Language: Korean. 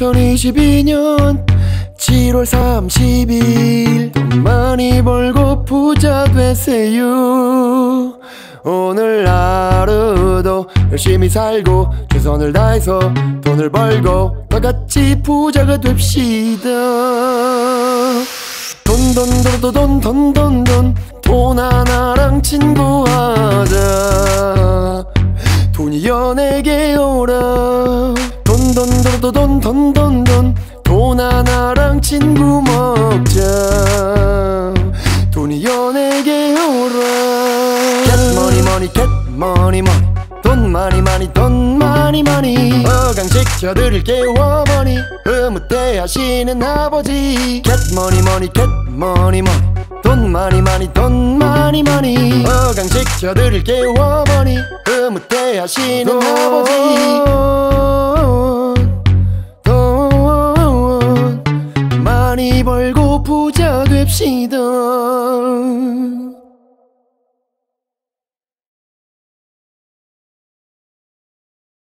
2022년 7월 30일 돈 많이 벌고 부자 되세요. 오늘 하루도 열심히 살고 최선을 다해서 돈을 벌고 다 같이 부자가 됩시다. 돈 돈 돈 돈 돈 돈 돈 돈 하나랑 친구하자. 돈이 연에게 오라 돈돈돈돈돈 돈 돈 돈 하나랑 친구 먹자. 돈이 연에게 오라. Get money money get money money. 돈 많이 많이 돈 많이 많이. 어강식 켜드릴게요 어머니 흐뭇해 하시는 아버지. Get money money get money money. 돈 많이 많이 돈 많이 많이. 어강식 켜드릴게요 어머니 흐뭇해 하시는 아버지 벌고 부자 됩시다